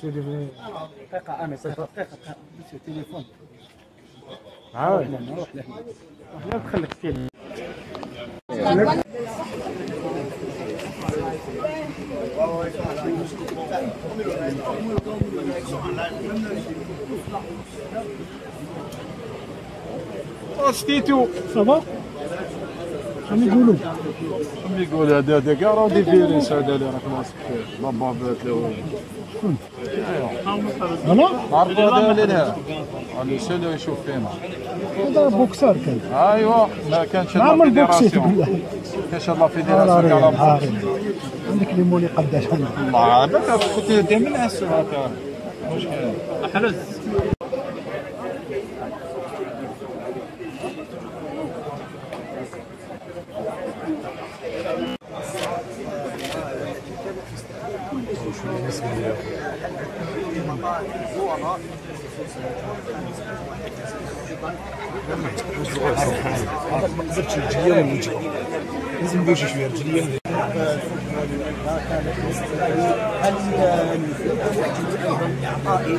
شوية شوية دقيقة أنا دقيقة دقيقة تليفون عاود لا نروح له لا تخليك فيه شتيتو صافا شنو يقولوا؟ شنو يقول هذا؟ هذا كاع راه دي فيروس هذا اللي راك ماسك فيه لابابات له. أنا؟ عرفوا هذا اللي لها راني سول يشوف فينا؟ هذا بوكسر كان. ايوا ما كانش لا بالله. كانش لا ريال كاع عارف عندك لي مولي قداش الله هذاك كنت نحسو هكا. مشكل. حلو ما قدرتش رجليا من وجهي لازم ندوش شوية رجليا من هل اعطائي اعطائي